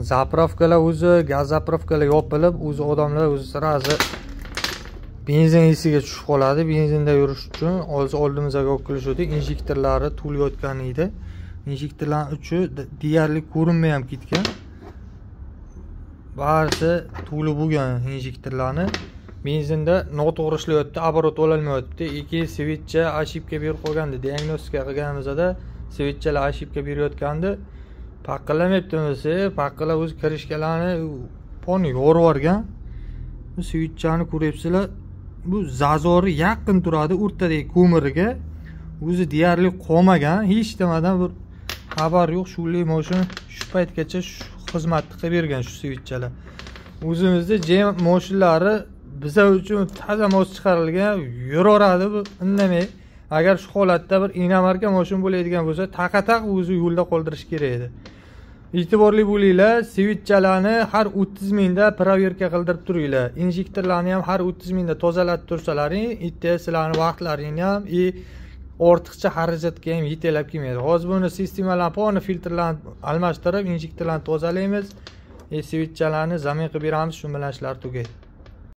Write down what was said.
zapravkalar o'zi gaz zapravkalar yopilib o'zi odamlar o'zi сразу benzin isiga tushib qoladi. Benzinda yurish uchun hozir oldimizga olib kelishuvdik injektorlari to'layotgan edi. Injektorlarni uchi deyarli ko'rinmay ham ketgan. Barisi to'lib bo'lgan injektorlarni benzinda noto'g'ri ishlayapti оборот ololmayapti ikki svetcha ошибка berib qolgandi. Diagnostika qilganimizda svetchalar ошибка berayotgandi. Paqillamayapti desa paqillab o'zi krishkalarni ponni yorib yuborgan. Svitchani ko'ryapsizlar. Bu zazori yaqin turadi o'rtadagi ko'miriga. O'zi deyarli qolmagan hech nimadan bir xabar yo'q. Shunday mana shu shu paytgacha shu xizmatni qilib bergan shu svitchalar o'zimizni jem moshinalari biza uchun toza mos chiqarilgan yuraveradi bu indamay. Agar shu holatda bir inomarka moshin bo'ladigan bo'lsa taqa taq o'zi yo'lda qoldirish kerak edi. E'tiborli bo'linglar svitchalarni har o'ttiz mingda proverka qildirib turinglar. Injektorlarni ham har o'ttiz mingda tozalatib tursalaring ertaga sizlarni vaqtlaringni ham и ortiqcha xarajatga ham yetalab kelmaydi. Hozir buni sistemalarni полный filtrlarni almashtirib injektorlarni tozalaymiz. E, и zamin qilib beramiz shu bilan ishlar tugaydi.